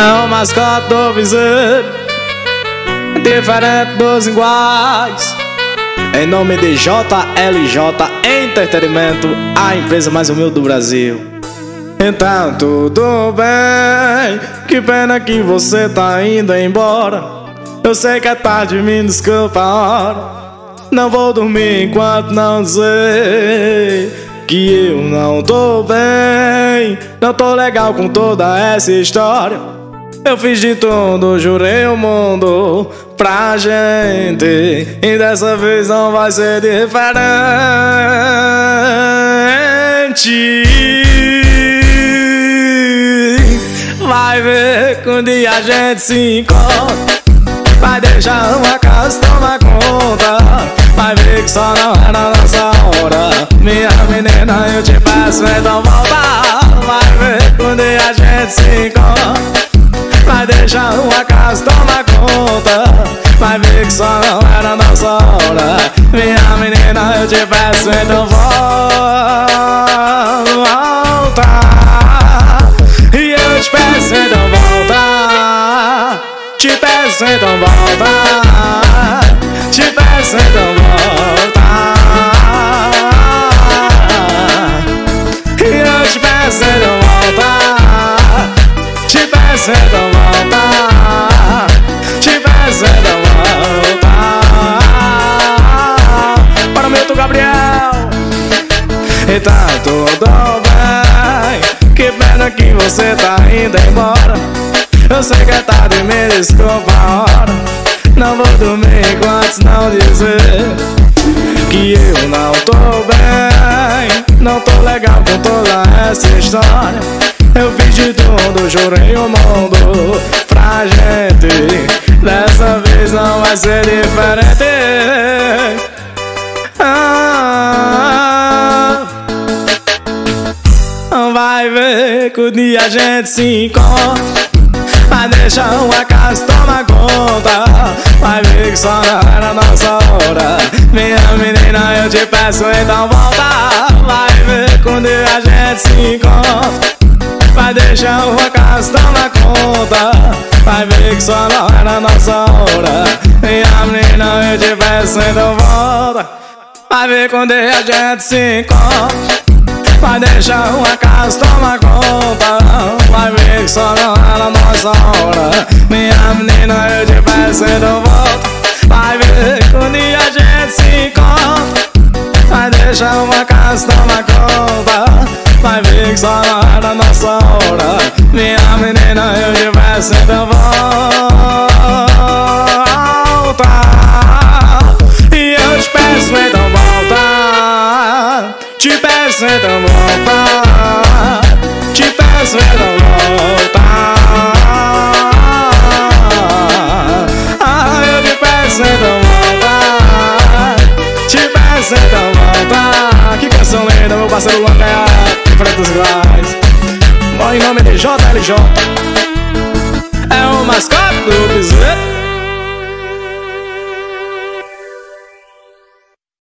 É o mascote do vizinho Diferente dos iguais. Em nome de JLJ Entretenimento A empresa mais humilde do Brasil. Então tudo bem? Que pena que você tá indo embora. Eu sei que é tarde, me desculpa a hora Não vou dormir enquanto não dizer que eu não tô bem, não tô legal com toda essa história. Eu fiz de tudo, jurei o mundo pra gente, e dessa vez não vai ser diferente. Vai ver que um dia a gente se encontra. Vai deixar uma casa tomar conta Vai ver que só não é na nossa hora Minha menina, eu te peço, então volta Vai ver quando a gente se encontra deixar uma casa tomar conta. Vai ver que só não é na nossa hora. Minha menina, eu te peço, então volta. E eu te peço, então volta. Te peço, então volta E tá tudo bem. Que pena que você tá indo embora. Eu sei que é tarde, me desculpa a hora. Não vou dormir enquanto não dizer Que eu não tô bem. Não tô legal com toda essa história. Eu fiz de tudo, jurei o mundo pra gente. Dessa vez não vai ser diferente Vai ver que o dia a gente se encontra. Vai deixar uma casa tomar conta. Vai ver que só não era nossa hora. Minha menina, eu te peço então volta. Vai ver quando a gente se encontra. Vai deixar uma casa na conta. Vai ver que só não é na nossa hora. Minha menina, eu te peço, então volta. Vai ver quando a gente se encontra Vai deixar uma casa tomar conta Vai ver que só não é na nossa hora. Minha menina, eu te peço, então volta Vai ver quando a gente se encontra. Uma casa tomar conta Vai ver que só na nossa hora. Minha menina, eu te peço então volta peço então volta Te peço então volta Ah, eu te peço então volta Te peço então volta Que canção linda, meu parceiro Landeado dos iguais. Mó em nome de JLJ É o mascote do bezerro